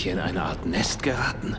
ich in eine Art Nest geraten?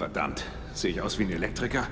Verdammt, sehe ich aus wie ein Elektriker?